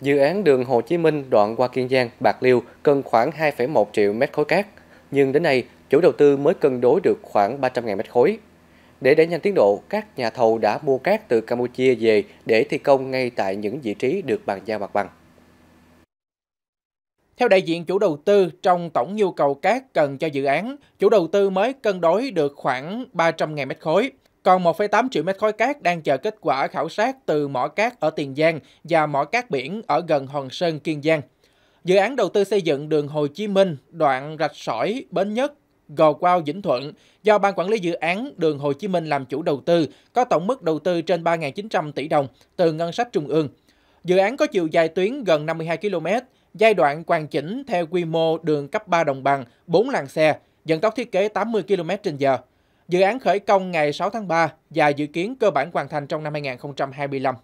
Dự án đường Hồ Chí Minh đoạn qua Kiên Giang, Bạc Liêu cần khoảng 2,1 triệu mét khối cát, nhưng đến nay chủ đầu tư mới cân đối được khoảng 300.000 mét khối. Để đẩy nhanh tiến độ, các nhà thầu đã mua cát từ Campuchia về để thi công ngay tại những vị trí được bàn giao mặt bằng. Theo đại diện chủ đầu tư, trong tổng nhu cầu cát cần cho dự án, chủ đầu tư mới cân đối được khoảng 300.000 mét khối. Còn 1,8 triệu mét khối cát đang chờ kết quả khảo sát từ mỏ cát ở Tiền Giang và mỏ cát biển ở gần Hòn Sơn, Kiên Giang. Dự án đầu tư xây dựng đường Hồ Chí Minh, đoạn Rạch Sỏi, Bến Nhất, Gò Quao, Vĩnh Thuận do Ban Quản lý Dự án Đường Hồ Chí Minh làm chủ đầu tư, có tổng mức đầu tư trên 3.900 tỷ đồng từ ngân sách trung ương. Dự án có chiều dài tuyến gần 52 km, giai đoạn hoàn chỉnh theo quy mô đường cấp 3 đồng bằng, 4 làn xe, vận tốc thiết kế 80 km/h. Dự án khởi công ngày 6 tháng 3 và dự kiến cơ bản hoàn thành trong năm 2025.